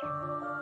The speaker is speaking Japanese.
す。